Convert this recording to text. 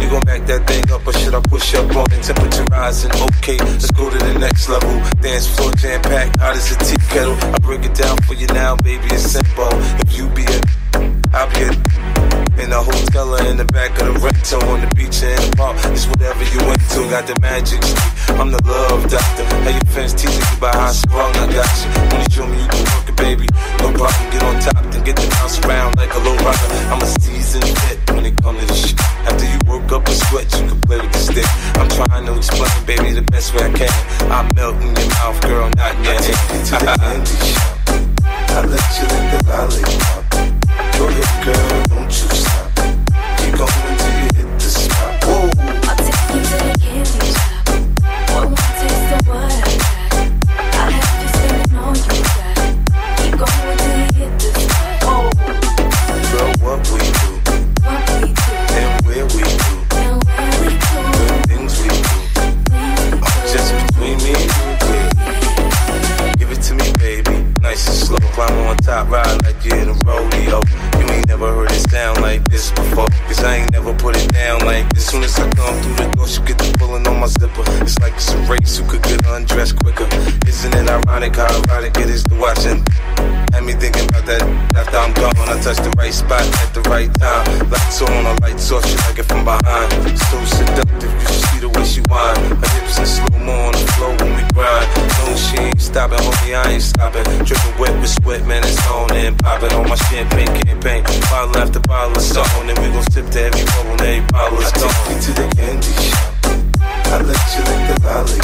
You gon' back that thing up or should I push up on it? Temperature rising, okay, let's go to the next level. Dance floor jam packed, hot as a tea kettle. I break it down for you now, baby, it's simple. If you be a, I'll be a. In a hotel or in the back of the rental on the beach or in the park, it's whatever you into. Got the magic I'm the love doctor. Hey, your fans teaching you about how best way I can. I melt in your mouth, girl, not in your hand. to the candy shop. I let you lick the lollipop. Soon as I come through the door, she get the pulling on my zipper. It's like it's a race who could get undressed quicker. Isn't it ironic how erotic it is to watch and gone. I touch the right spot at the right time. Lights on, a lights off, she like it from behind. So seductive, you should see the way she whine. Her hips in slow mo on the floor when we grind. No, she ain't stopping, homie, I ain't stopping. Dripping wet with sweat, man, it's on and popping on my champagne campaign. Bottle after bottle of song, and we gon' sip to every bubble, and every bottle is gone. I take you to the candy shop. I let you lick the lollipop.